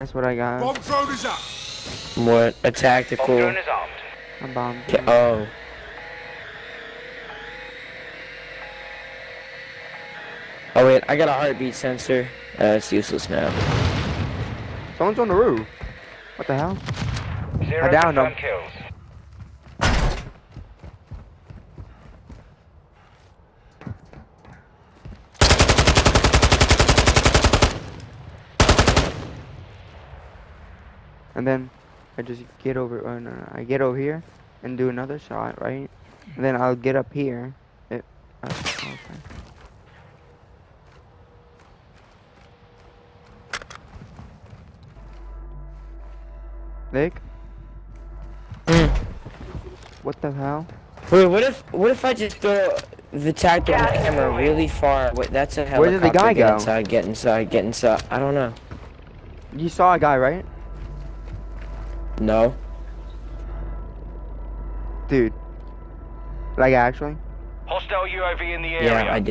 That's what I got. Bomb drone is up. What? A Bomb tactical. drone is armed. A bomb. Ca- Oh. Oh wait, I got a heartbeat sensor. Uh, it's useless now. Someone's on the roof. What the hell? Zero I downed him. kills. And then I just get over. Oh, no, no, I get over here and do another shot, right? And then I'll get up here. It, uh, okay. Vic, Mm. what the hell? Wait, what if what if I just throw the tactical camera really far? Wait, that's a helicopter. Where did the guy get go? Inside, get inside, get inside. I don't know. You saw a guy, right? No. Dude. Like actually? Hostile UAV in the area. Yeah, I did.